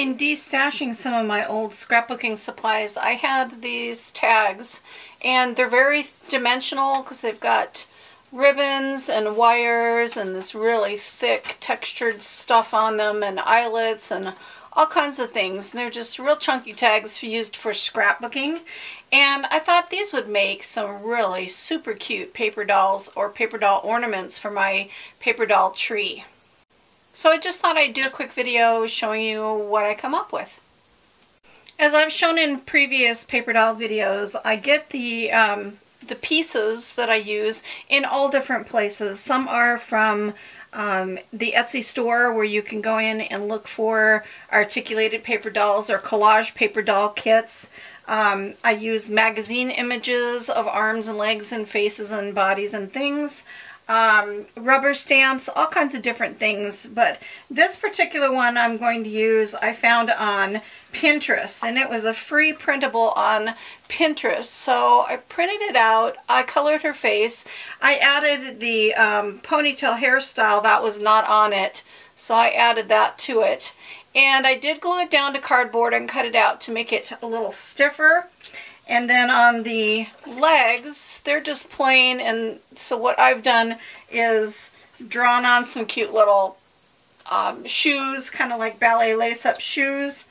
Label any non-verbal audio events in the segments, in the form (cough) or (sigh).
In destashing some of my old scrapbooking supplies, I had these tags and they're very dimensional because they've got ribbons and wires and this really thick textured stuff on them and eyelets and all kinds of things. And they're just real chunky tags used for scrapbooking. And I thought these would make some really super cute paper dolls or paper doll ornaments for my paper doll tree. So I just thought I'd do a quick video showing you what I come up with. As I've shown in previous paper doll videos, I get the um, the pieces that I use in all different places. Some are from um, the Etsy store where you can go in and look for articulated paper dolls or collage paper doll kits. Um, I use magazine images of arms and legs and faces and bodies and things um, rubber stamps, all kinds of different things. But this particular one I'm going to use I found on Pinterest and it was a free printable on Pinterest. So I printed it out, I colored her face, I added the um, ponytail hairstyle that was not on it. So I added that to it. And I did glue it down to cardboard and cut it out to make it a little stiffer. And then on the legs, they're just plain. And so what I've done is drawn on some cute little um, shoes, kind of like ballet lace-up shoes.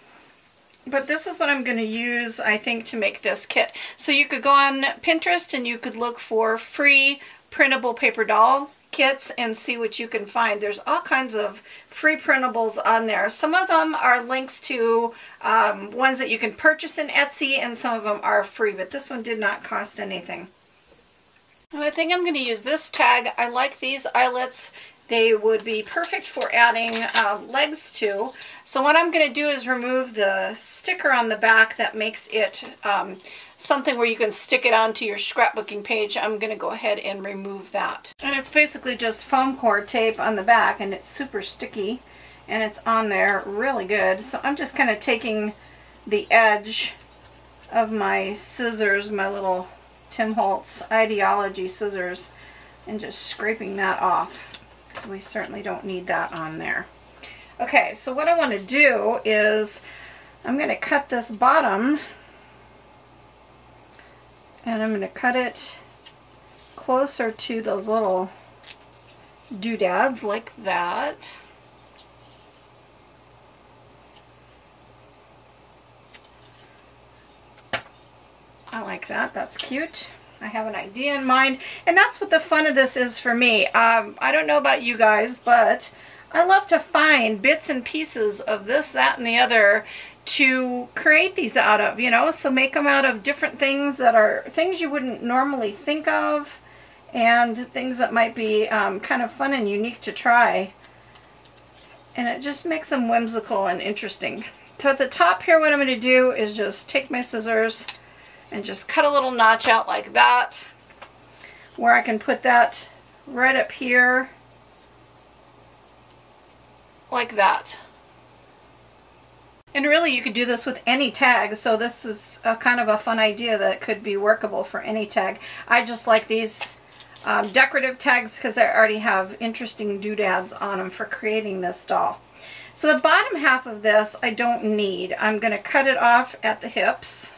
But this is what I'm going to use, I think, to make this kit. So you could go on Pinterest and you could look for free printable paper doll kits and see what you can find. There's all kinds of free printables on there. Some of them are links to um, ones that you can purchase in Etsy and some of them are free, but this one did not cost anything. And I think I'm going to use this tag. I like these eyelets. They would be perfect for adding uh, legs to. So what I'm going to do is remove the sticker on the back that makes it um, something where you can stick it onto your scrapbooking page, I'm going to go ahead and remove that. And it's basically just foam core tape on the back and it's super sticky and it's on there really good. So I'm just kind of taking the edge of my scissors, my little Tim Holtz Idea-ology scissors and just scraping that off because we certainly don't need that on there. Okay, so what I want to do is I'm going to cut this bottom and I'm going to cut it closer to those little doodads like that. I like that. That's cute. I have an idea in mind. And that's what the fun of this is for me. Um, I don't know about you guys, but I love to find bits and pieces of this, that, and the other to create these out of, you know, so make them out of different things that are things you wouldn't normally think of and things that might be um, kind of fun and unique to try. And it just makes them whimsical and interesting. So at the top here, what I'm going to do is just take my scissors and just cut a little notch out like that where I can put that right up here like that. And really you could do this with any tag, so this is a kind of a fun idea that could be workable for any tag. I just like these um, decorative tags because they already have interesting doodads on them for creating this doll. So the bottom half of this I don't need. I'm going to cut it off at the hips.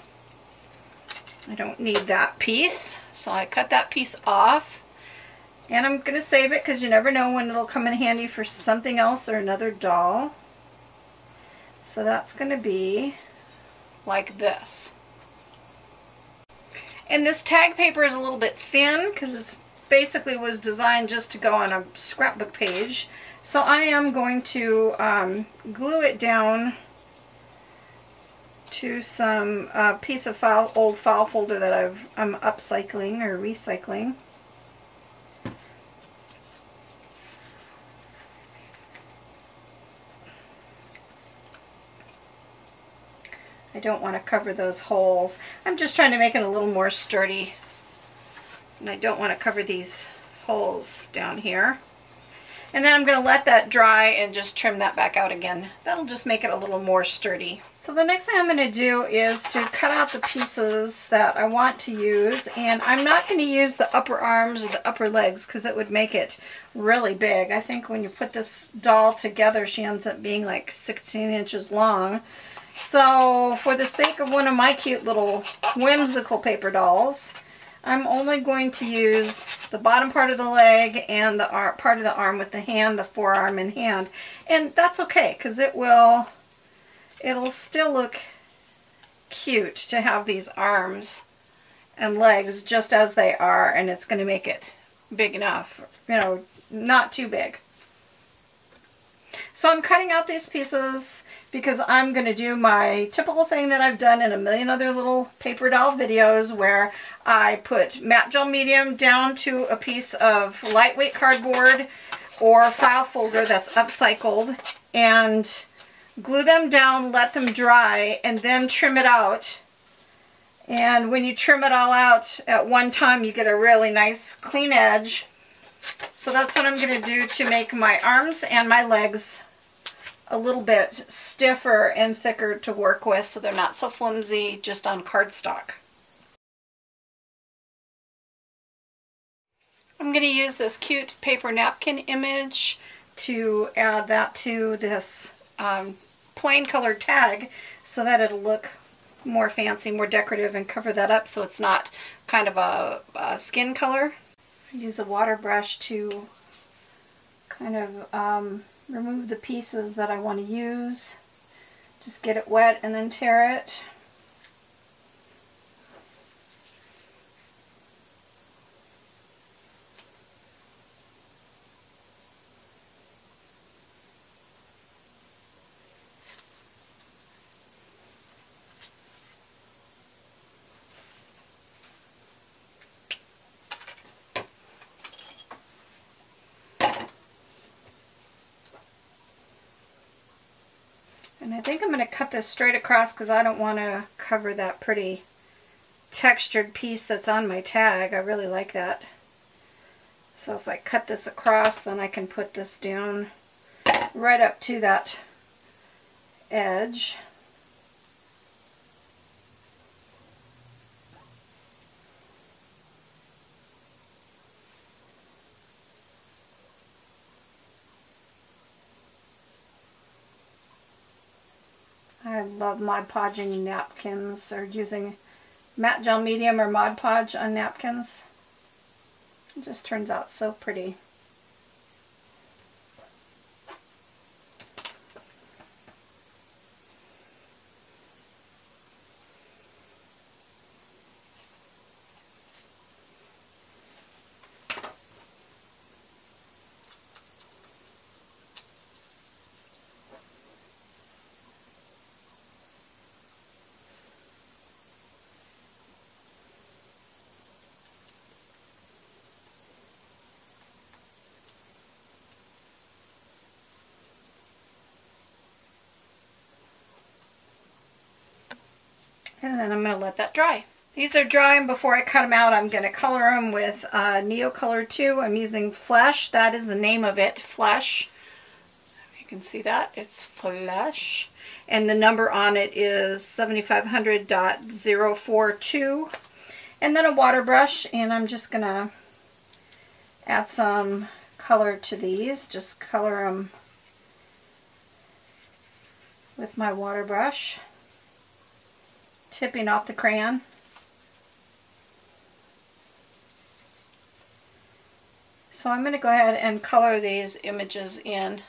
I don't need that piece, so I cut that piece off. And I'm going to save it because you never know when it'll come in handy for something else or another doll. So that's going to be like this. And this tag paper is a little bit thin because it's basically was designed just to go on a scrapbook page. So I am going to um, glue it down to some uh, piece of file, old file folder that I've, I'm upcycling or recycling. Don't want to cover those holes. I'm just trying to make it a little more sturdy. And I don't want to cover these holes down here. And then I'm going to let that dry and just trim that back out again. That'll just make it a little more sturdy. So the next thing I'm going to do is to cut out the pieces that I want to use. And I'm not going to use the upper arms or the upper legs because it would make it really big. I think when you put this doll together, she ends up being like 16 inches long. So for the sake of one of my cute little whimsical paper dolls, I'm only going to use the bottom part of the leg and the part of the arm with the hand, the forearm and hand. And that's okay because it will, it'll still look cute to have these arms and legs just as they are and it's going to make it big enough, you know, not too big. So I'm cutting out these pieces because I'm going to do my typical thing that I've done in a million other little paper doll videos where I put matte gel medium down to a piece of lightweight cardboard or file folder that's upcycled and glue them down, let them dry, and then trim it out. And when you trim it all out at one time, you get a really nice clean edge. So that's what I'm going to do to make my arms and my legs a little bit stiffer and thicker to work with so they're not so flimsy just on cardstock. I'm going to use this cute paper napkin image to add that to this um, plain colored tag so that it'll look more fancy, more decorative and cover that up so it's not kind of a, a skin color. Use a water brush to kind of um, remove the pieces that I want to use. Just get it wet and then tear it. And I think I'm going to cut this straight across because I don't want to cover that pretty textured piece that's on my tag. I really like that. So if I cut this across, then I can put this down right up to that edge. I love Mod Podging napkins or using matte gel medium or Mod Podge on napkins. It just turns out so pretty. And then I'm going to let that dry. These are drying before I cut them out. I'm going to color them with uh, Neocolor 2. I'm using Flesh. That is the name of it, Flesh. You can see that. It's Flesh. And the number on it is 7500.042. And then a water brush. And I'm just going to add some color to these. Just color them with my water brush tipping off the crayon. So I'm going to go ahead and color these images in,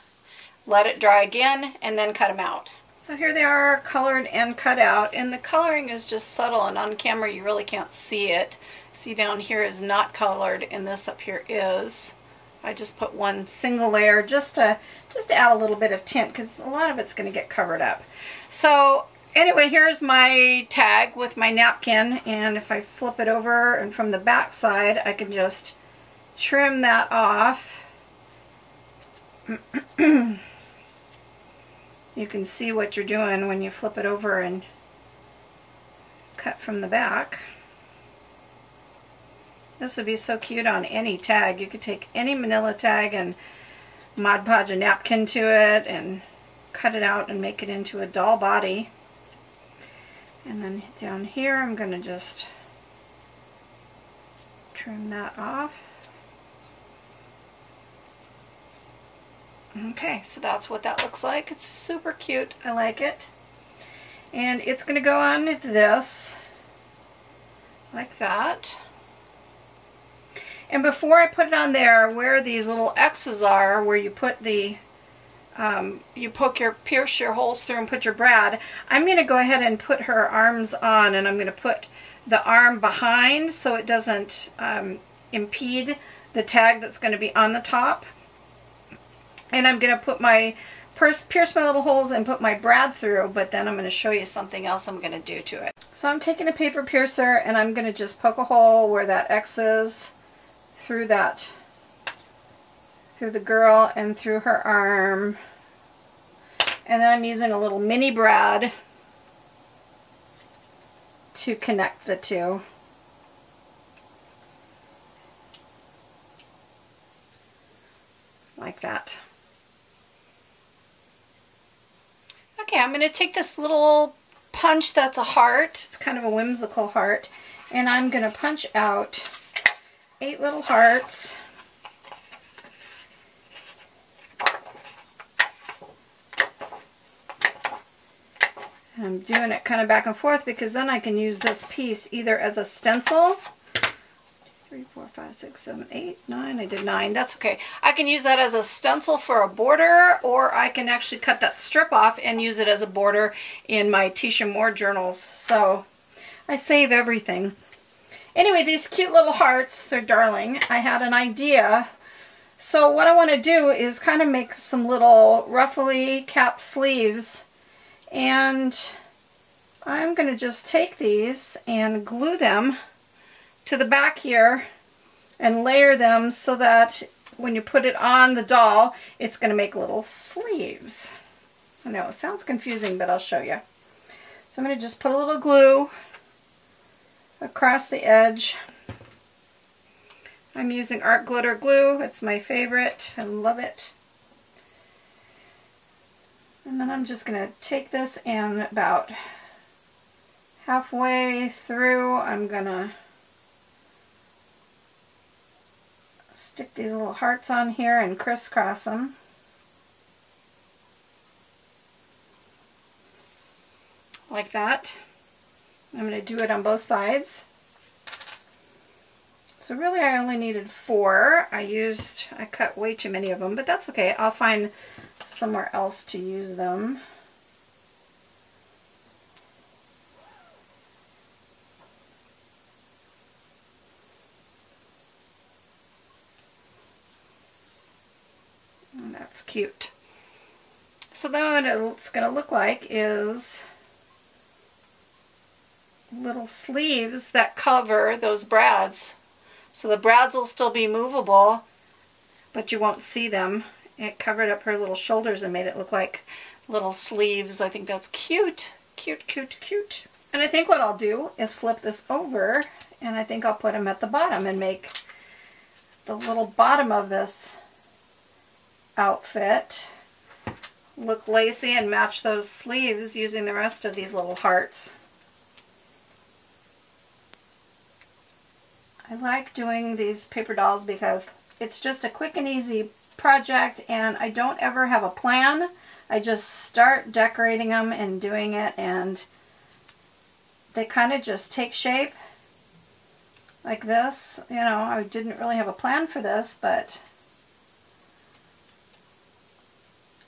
let it dry again, and then cut them out. So here they are colored and cut out, and the coloring is just subtle, and on camera you really can't see it. See down here is not colored, and this up here is. I just put one single layer just to just to add a little bit of tint because a lot of it's going to get covered up. So anyway, here's my tag with my napkin, and if I flip it over and from the back side, I can just trim that off. (clears throat) you can see what you're doing when you flip it over and cut from the back. This would be so cute on any tag. You could take any manila tag and Mod Podge a napkin to it and cut it out and make it into a doll body. And then down here I'm going to just trim that off. Okay, so that's what that looks like. It's super cute. I like it. And it's going to go on this, like that. And before I put it on there, where these little X's are, where you put the, um, you poke your, pierce your holes through and put your brad, I'm going to go ahead and put her arms on, and I'm going to put the arm behind so it doesn't um, impede the tag that's going to be on the top. And I'm going to put my, pierce my little holes and put my brad through, but then I'm going to show you something else I'm going to do to it. So I'm taking a paper piercer and I'm going to just poke a hole where that X is through that, through the girl and through her arm. And then I'm using a little mini brad to connect the two. Like that. Okay, I'm going to take this little punch that's a heart. It's kind of a whimsical heart. And I'm going to punch out eight little hearts. I'm doing it kind of back and forth because then I can use this piece either as a stencil three, four, five, six, seven, eight, nine. I did nine. That's okay. I can use that as a stencil for a border, or I can actually cut that strip off and use it as a border in my Tisha Moore journals. So I save everything. Anyway, these cute little hearts, they're darling. I had an idea. So what I want to do is kind of make some little ruffly cap sleeves. And I'm going to just take these and glue them to the back here and layer them so that when you put it on the doll, it's going to make little sleeves. I know it sounds confusing, but I'll show you. So I'm going to just put a little glue across the edge. I'm using Art Glitter Glue. It's my favorite. I love it. And then I'm just going to take this and about halfway through, I'm going to stick these little hearts on here and crisscross them. Like that. I'm going to do it on both sides. So really I only needed four. I used, I cut way too many of them, but that's okay. I'll find somewhere else to use them. Oh, that's cute. So then what it's going to look like is little sleeves that cover those brads. So the brads will still be movable, but you won't see them. It covered up her little shoulders and made it look like little sleeves. I think that's cute. Cute, cute, cute. And I think what I'll do is flip this over and I think I'll put them at the bottom and make the little bottom of this outfit look lacy and match those sleeves using the rest of these little hearts. I like doing these paper dolls because it's just a quick and easy project and I don't ever have a plan. I just start decorating them and doing it and they kind of just take shape like this. You know, I didn't really have a plan for this, but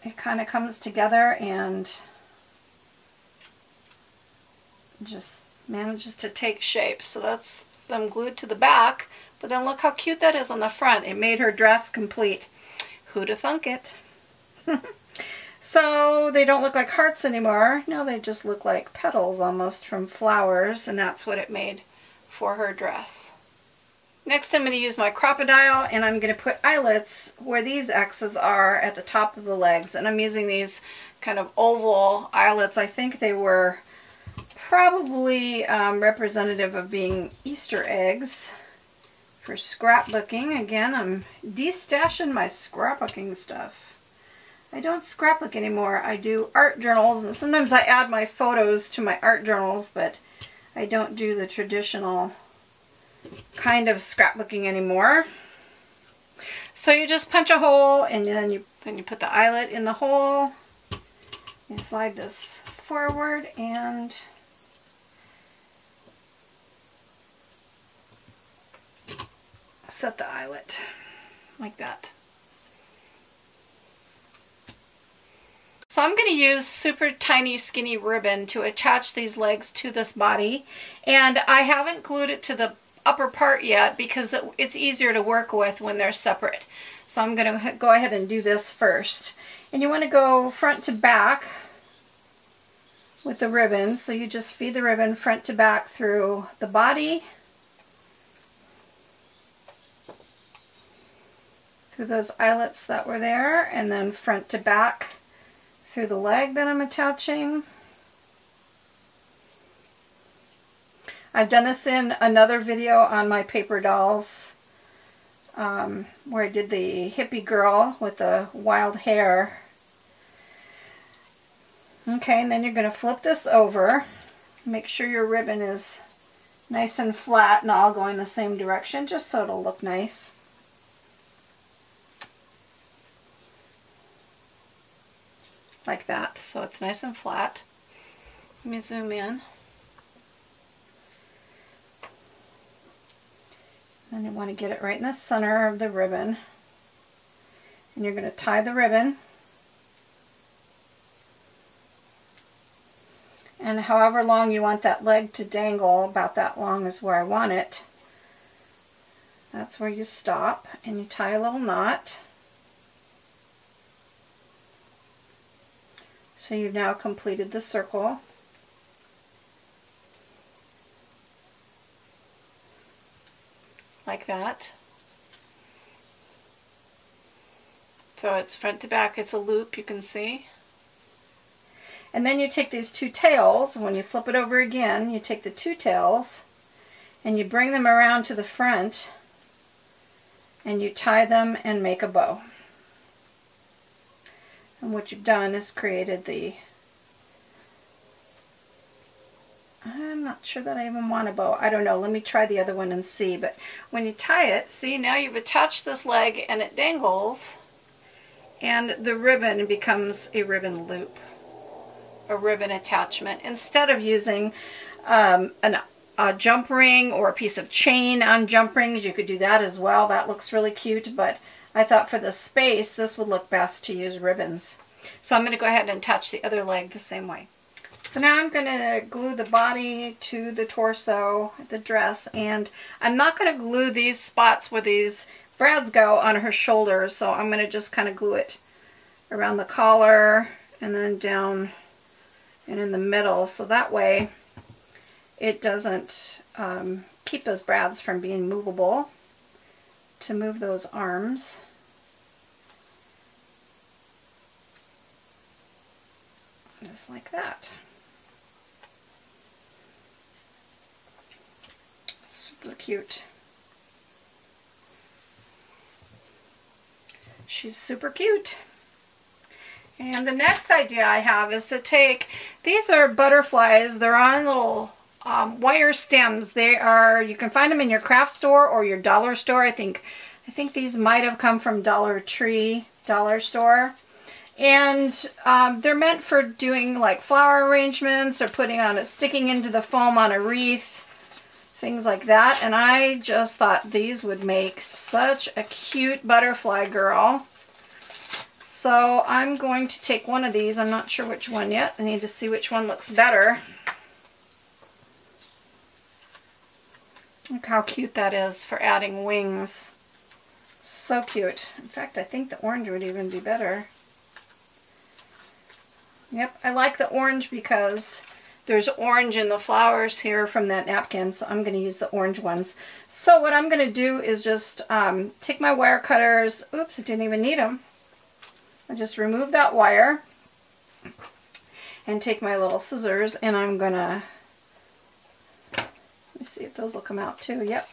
it kind of comes together and just manages to take shape. So that's them glued to the back, but then look how cute that is on the front. It made her dress complete. Who'd have thunk it? (laughs) so they don't look like hearts anymore. No, they just look like petals almost from flowers, and that's what it made for her dress. Next I'm going to use my Crop-A-Dile and I'm going to put eyelets where these X's are at the top of the legs. And I'm using these kind of oval eyelets. I think they were probably um, representative of being Easter eggs for scrapbooking. Again, I'm destashing my scrapbooking stuff. I don't scrapbook anymore. I do art journals, and sometimes I add my photos to my art journals, but I don't do the traditional kind of scrapbooking anymore. So you just punch a hole, and then you then you put the eyelet in the hole. You slide this forward and set the eyelet like that. So I'm going to use super tiny skinny ribbon to attach these legs to this body and I haven't glued it to the upper part yet because it's easier to work with when they're separate. So I'm going to go ahead and do this first. And you want to go front to back with the ribbon. So you just feed the ribbon front to back through the body, through those eyelets that were there, and then front to back through the leg that I'm attaching. I've done this in another video on my paper dolls um, where I did the hippie girl with the wild hair. Okay, and then you're going to flip this over. Make sure your ribbon is nice and flat and all going the same direction just so it'll look nice. Like that, so it's nice and flat. Let me zoom in. And you want to get it right in the center of the ribbon. And you're going to tie the ribbon and however long you want that leg to dangle, about that long is where I want it. That's where you stop and you tie a little knot. So you've now completed the circle. Like that. So it's front to back, it's a loop you can see. And then you take these two tails, when you flip it over again, you take the two tails and you bring them around to the front and you tie them and make a bow. And what you've done is created the I'm not sure that I even want a bow. I don't know. Let me try the other one and see. But when you tie it, see now you've attached this leg and it dangles and the ribbon becomes a ribbon loop a ribbon attachment instead of using um, an, a jump ring or a piece of chain on jump rings. You could do that as well. That looks really cute, but I thought for the space, this would look best to use ribbons. So I'm going to go ahead and attach the other leg the same way. So now I'm going to glue the body to the torso, the dress, and I'm not going to glue these spots where these brads go on her shoulders, so I'm going to just kind of glue it around the collar and then down and in the middle so that way it doesn't um, keep those brads from being movable to move those arms. Just like that. Super cute. She's super cute. And the next idea I have is to take, these are butterflies, they're on little um, wire stems. They are, you can find them in your craft store or your dollar store. I think, I think these might have come from Dollar Tree, dollar store. And um, they're meant for doing like flower arrangements or putting on it, sticking into the foam on a wreath, things like that. And I just thought these would make such a cute butterfly girl. So I'm going to take one of these. I'm not sure which one yet. I need to see which one looks better. Look how cute that is for adding wings. So cute. In fact, I think the orange would even be better. Yep, I like the orange because there's orange in the flowers here from that napkin, so I'm going to use the orange ones. So what I'm going to do is just um, take my wire cutters. Oops, I didn't even need them. I just remove that wire and take my little scissors and I'm gonna let me see if those will come out too. Yep.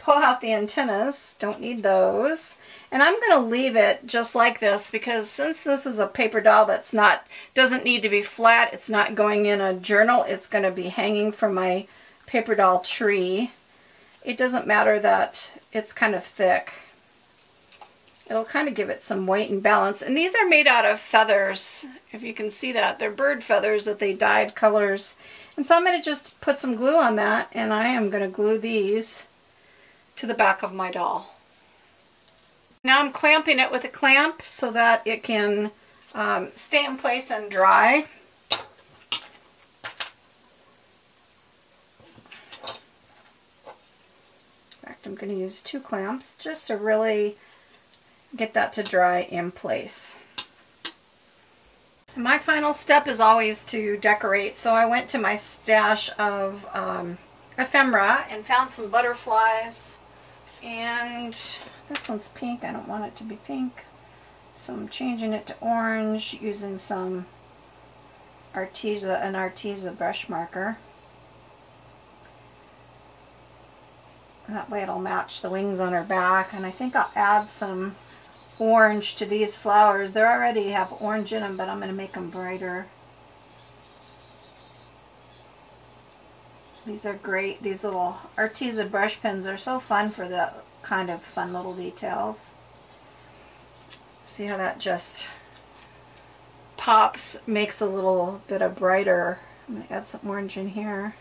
Pull out the antennas. Don't need those. And I'm going to leave it just like this because since this is a paper doll that's not, doesn't need to be flat, it's not going in a journal, it's going to be hanging from my paper doll tree. It doesn't matter that it's kind of thick. It'll kind of give it some weight and balance. And these are made out of feathers, if you can see that. They're bird feathers that they dyed colors. And so I'm going to just put some glue on that and I am going to glue these to the back of my doll. Now I'm clamping it with a clamp so that it can um, stay in place and dry. In fact, I'm going to use two clamps just to really get that to dry in place. My final step is always to decorate, so I went to my stash of um, ephemera and found some butterflies and this one's pink. I don't want it to be pink. So I'm changing it to orange using some Arteza, an Arteza brush marker. That way it'll match the wings on her back. And I think I'll add some orange to these flowers. They already have orange in them, but I'm going to make them brighter. These are great. These little Arteza brush pens are so fun for the kind of fun little details. See how that just pops, makes a little bit of brighter. I'm going to add some orange in here.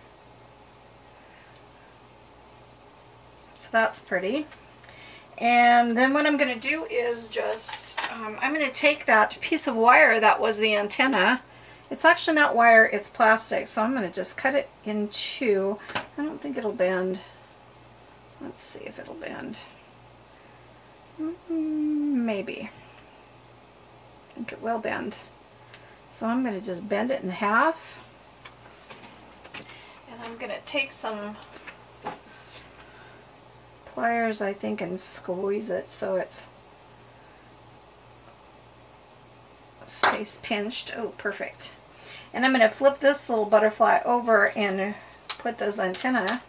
So that's pretty. And then what I'm going to do is just, um, I'm going to take that piece of wire that was the antenna it's actually not wire, it's plastic, so I'm going to just cut it in two. I don't think it'll bend. Let's see if it'll bend. Mm, maybe. I think it will bend. So I'm going to just bend it in half. And I'm going to take some pliers, I think, and squeeze it so it's stays pinched. Oh, perfect. And I'm going to flip this little butterfly over and put those antennae,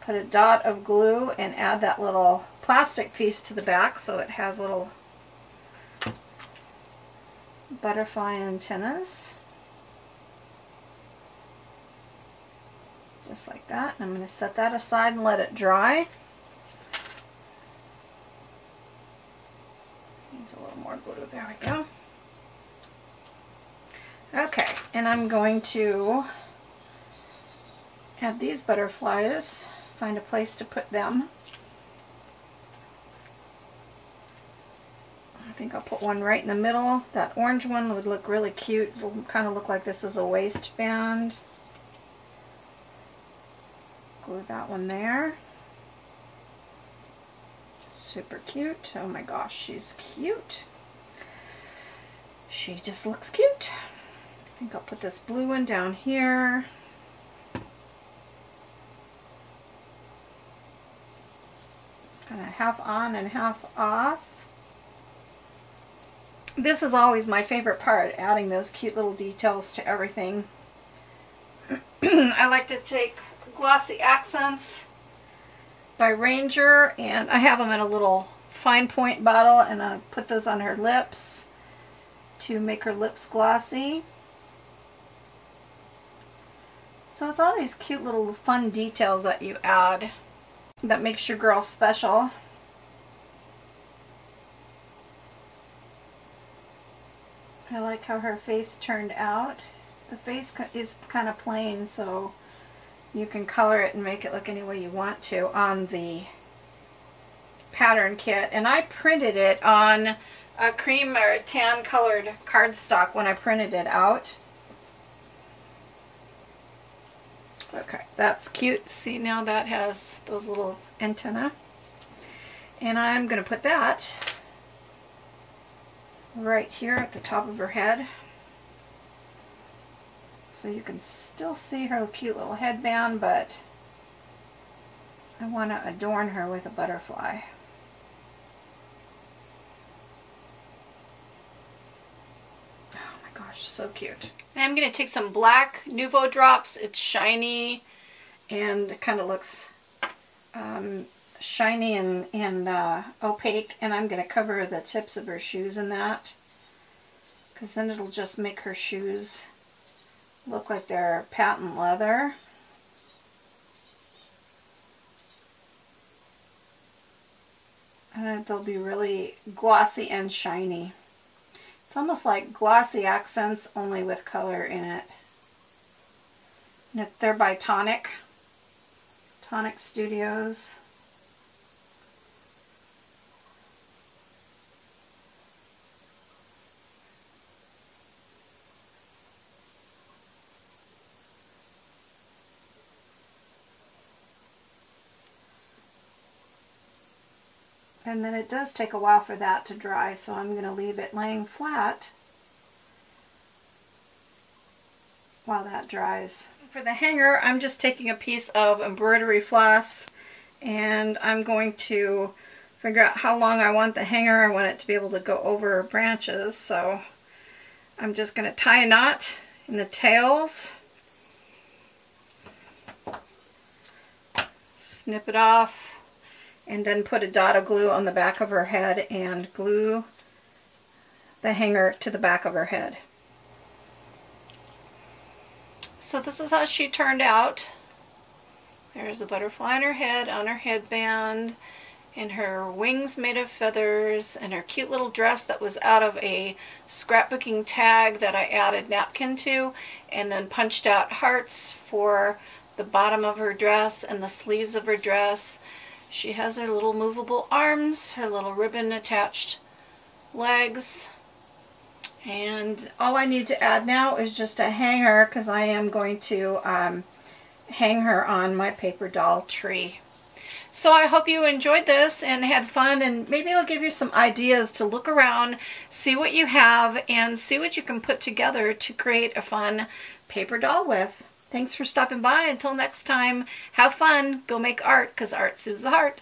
put a dot of glue and add that little plastic piece to the back so it has little butterfly antennas. Just like that. And I'm going to set that aside and let it dry. Needs a little more glue. There we go. Okay, and I'm going to add these butterflies, find a place to put them. I think I'll put one right in the middle. That orange one would look really cute. It'll kind of look like this is a waistband. Glue that one there. Super cute. Oh my gosh, she's cute. She just looks cute think I'll put this blue one down here. Kind of half on and half off. This is always my favorite part, adding those cute little details to everything. (clears throat) I like to take Glossy Accents by Ranger, and I have them in a little fine point bottle, and I put those on her lips to make her lips glossy. So it's all these cute little fun details that you add that makes your girl special. I like how her face turned out. The face is kind of plain so you can color it and make it look any way you want to on the pattern kit. And I printed it on a cream or a tan colored cardstock when I printed it out. Okay, that's cute. See, now that has those little antenna. And I'm going to put that right here at the top of her head. So you can still see her cute little headband, but I want to adorn her with a butterfly. gosh, so cute. And I'm going to take some black Nuvo drops. It's shiny and kind of looks um, shiny and, and uh, opaque and I'm going to cover the tips of her shoes in that because then it'll just make her shoes look like they're patent leather. And they'll be really glossy and shiny. It's almost like glossy accents only with color in it. And they're by Tonic. Tonic Studios. And then it does take a while for that to dry, so I'm going to leave it laying flat while that dries. For the hanger, I'm just taking a piece of embroidery floss and I'm going to figure out how long I want the hanger. I want it to be able to go over branches, so I'm just going to tie a knot in the tails, snip it off, and then put a dot of glue on the back of her head and glue the hanger to the back of her head. So this is how she turned out. There's a butterfly on her head, on her headband, and her wings made of feathers, and her cute little dress that was out of a scrapbooking tag that I added napkin to, and then punched out hearts for the bottom of her dress and the sleeves of her dress. She has her little movable arms, her little ribbon attached legs. And all I need to add now is just a hanger because I am going to um, hang her on my paper doll tree. So I hope you enjoyed this and had fun and maybe it'll give you some ideas to look around, see what you have, and see what you can put together to create a fun paper doll with. Thanks for stopping by. Until next time, have fun. Go make art because art soothes the heart.